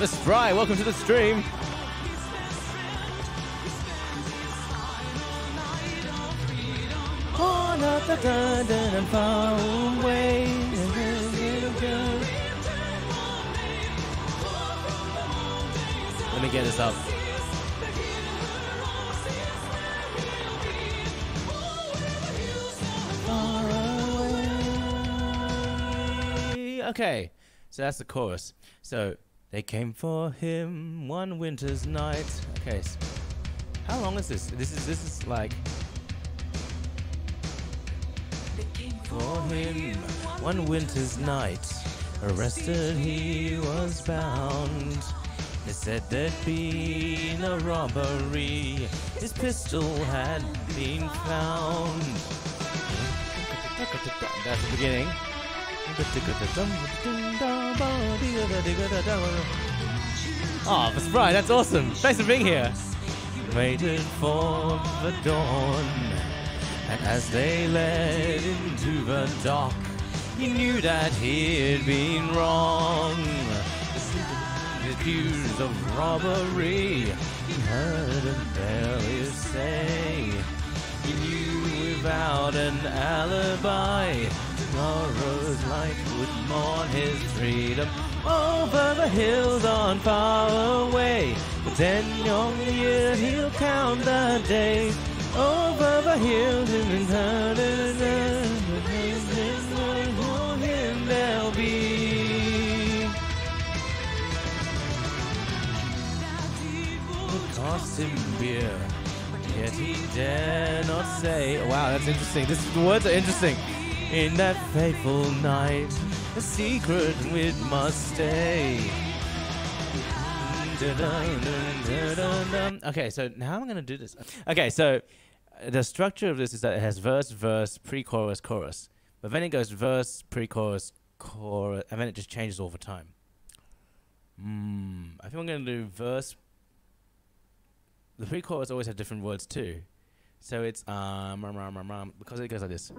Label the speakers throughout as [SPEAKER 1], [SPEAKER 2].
[SPEAKER 1] Miss Fry, welcome to the stream. far away. Let me get this up. Okay, so that's the chorus. So they came for him one winter's night. Okay, so how long is this? This is this is like They came for him one winter's night. Arrested he was bound. They said there'd been a robbery. His pistol had been found. That's the beginning. Oh, that's right, that's awesome. Thanks for being here. Waited for the dawn, and as they led into the dock, he knew that he'd been wrong. Accused of robbery, he heard a barely say. He knew without an alibi tomorrow's light would mourn his freedom over the hills on far away. For ten young years he'll count the days over the hills and eternity. For him there'll be. It cost him beer, yet he dare not say. Wow, that's interesting. This the words are interesting in that fateful night. A secret it must stay. Okay, so now I'm gonna do this. Okay, so uh, the structure of this is that it has verse, verse, pre-chorus, chorus, but then it goes verse, pre-chorus, chorus, and then it just changes all the time. Hmm. I think I'm gonna do verse. The pre-chorus always have different words too, so it's um, because it goes like this.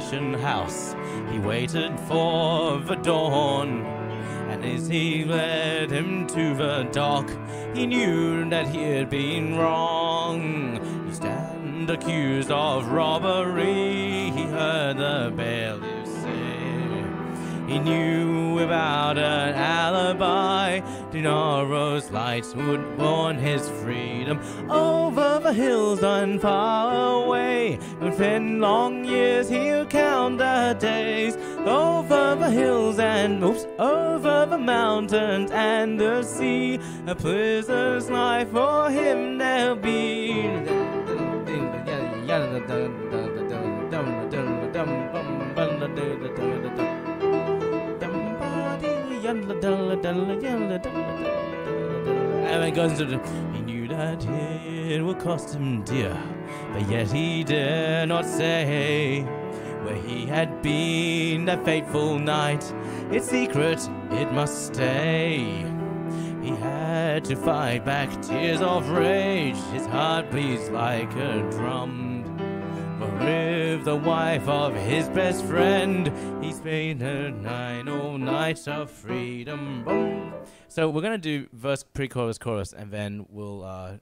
[SPEAKER 1] Station house. He waited for the dawn. And as he led him to the dock, he knew that he had been wrong. He stand accused of robbery. He heard the bailiff say. He knew without an alibi, tomorrow's lights would warn his freedom over the hills and far away. And in long years he'll count the days over the hills and oops, over the mountains and the sea. A prisoner's life for him there'll be. And it goes into the. He knew that it would cost him dear, but yet he dare not say where he had been that fateful night. Its secret, it must stay. He had to fight back tears of rage. His heart beats like a drum. The wife of his best friend, he spent her nine all nights of freedom. Boom. So we're gonna do verse, pre-chorus, chorus, and then we'll uh,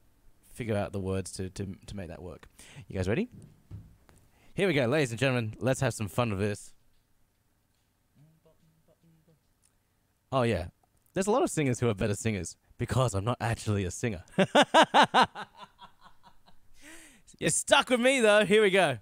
[SPEAKER 1] figure out the words to, to to make that work. You guys ready? Here we go, ladies and gentlemen. Let's have some fun with this. Oh yeah, there's a lot of singers who are better singers because I'm not actually a singer. You're stuck with me though. Here we go.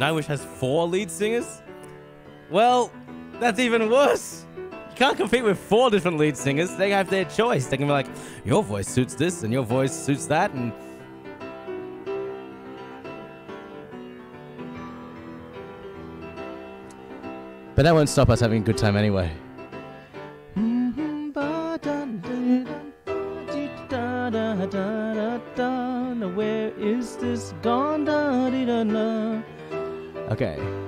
[SPEAKER 1] Nightwish has four lead singers? Well, that's even worse. You can't compete with four different lead singers. They have their choice. They can be like, your voice suits this and your voice suits that, and But that won't stop us having a good time anyway. Okay.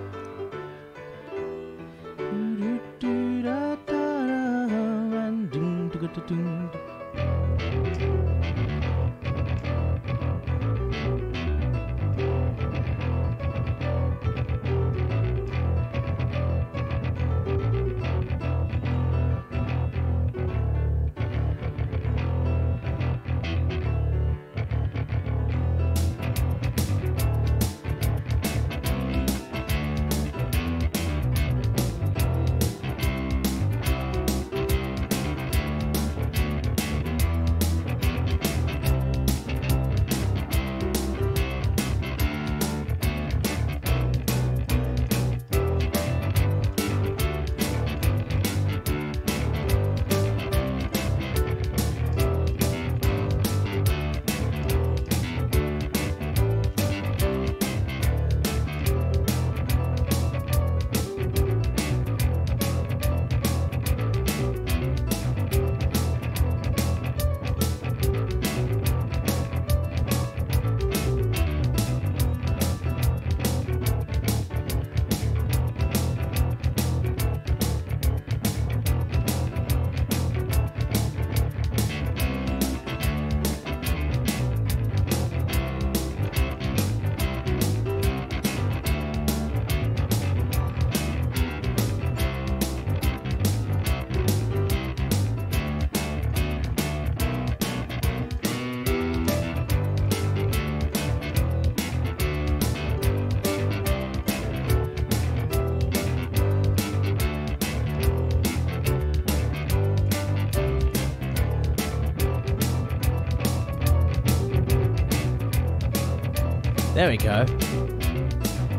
[SPEAKER 1] There we go.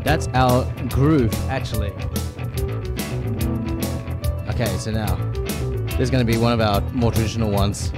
[SPEAKER 1] That's our groove, actually. Okay, so now, there's going to be one of our more traditional ones.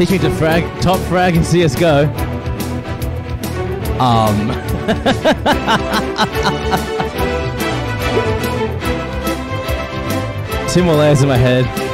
[SPEAKER 1] Teach me to frag, top frag in CSGO. Um. Two more layers in my head.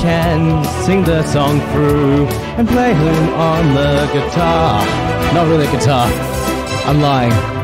[SPEAKER 1] Can sing the song through and play him on the guitar. Not really guitar. I'm lying.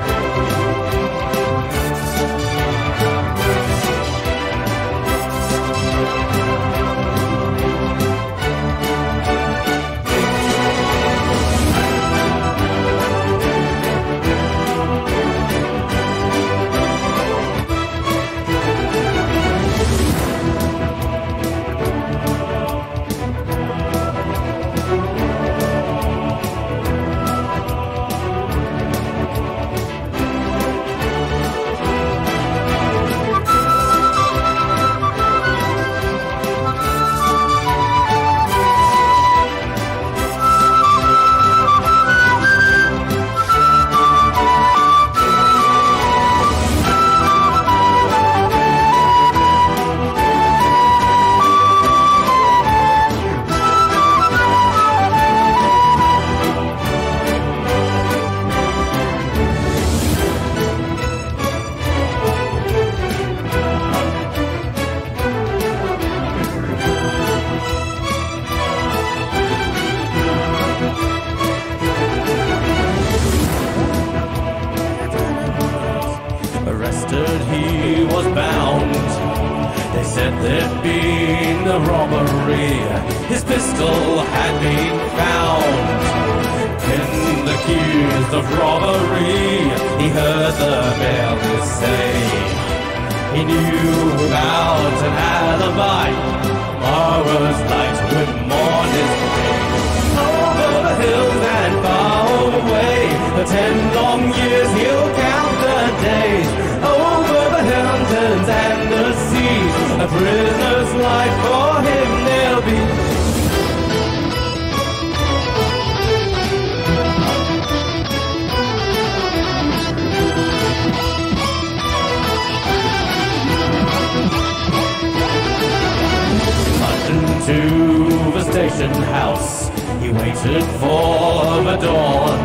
[SPEAKER 1] Waited for the dawn,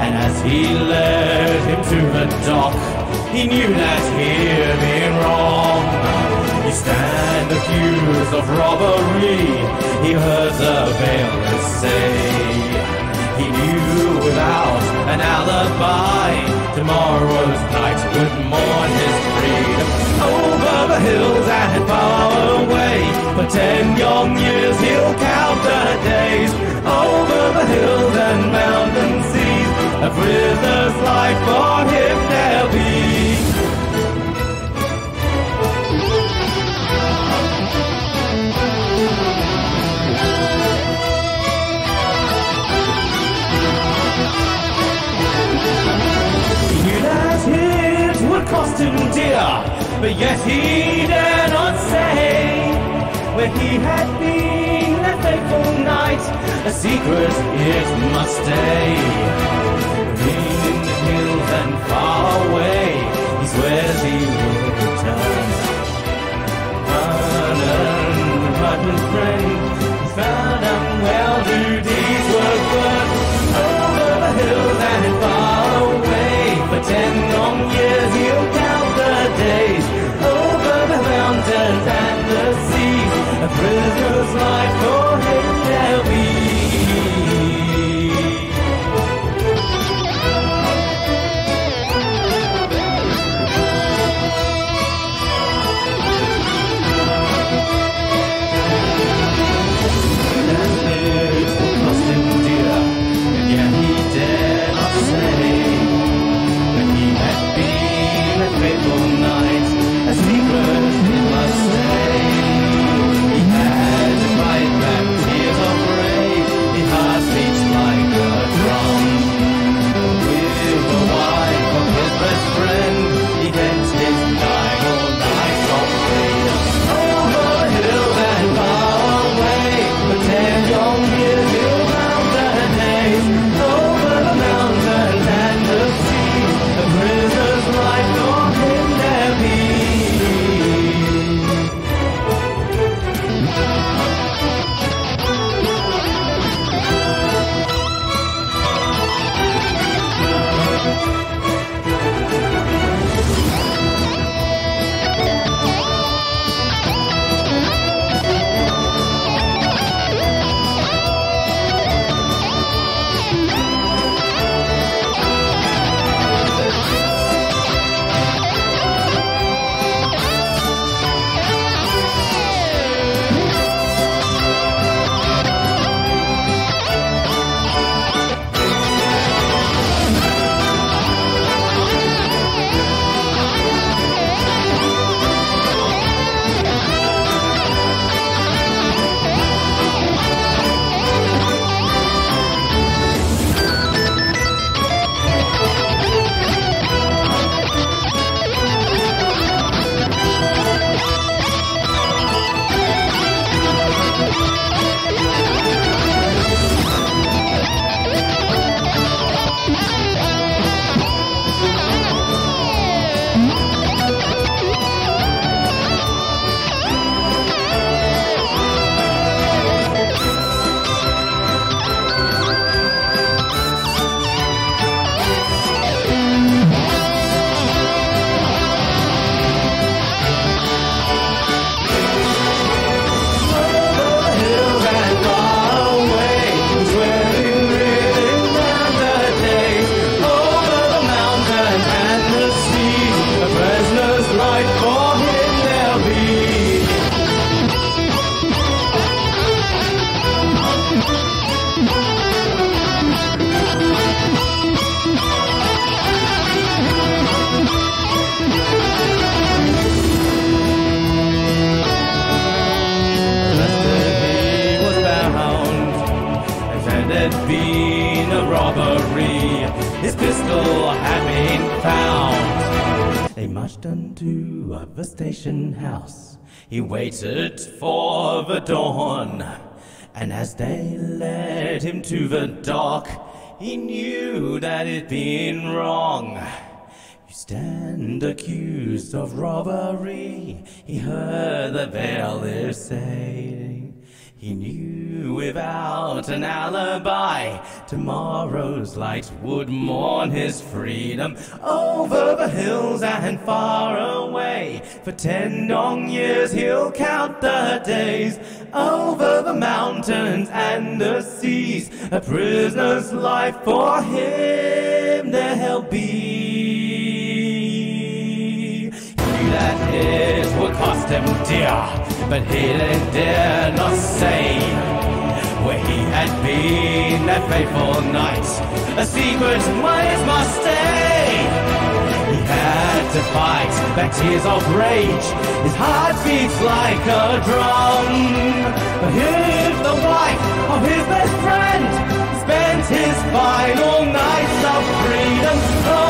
[SPEAKER 1] and as he led him to the dock, he knew that he'd been wrong. He stand accused of robbery. He heard the bailiff say. He knew without an alibi, tomorrow's night would mourn his freedom. Over the hills and far away, for ten young years he'll count the days. A prisoner's life for him there'll be. Cost him dear, but yet he dare not say where he had been fateful night. A secret it must stay. In the hills and far away, he swears he will return. Pardon, pardon, friend, walked unto the station house. He waited for the dawn, and as they led him to the dock, he knew that it'd been wrong. You stand accused of robbery, he heard the bailiff say. He knew without an alibi, tomorrow's light would mourn his freedom over the hills and far away. For ten long years he'll count the days over the mountains and the seas. A prisoner's life for him there'll be. He that it would cost him dear but he dare not say where he had been that fateful night. A secret was must stay. He had to fight back tears of rage. His heart beats like a drum. But here's the wife of his best friend. Spent his final nights of oh,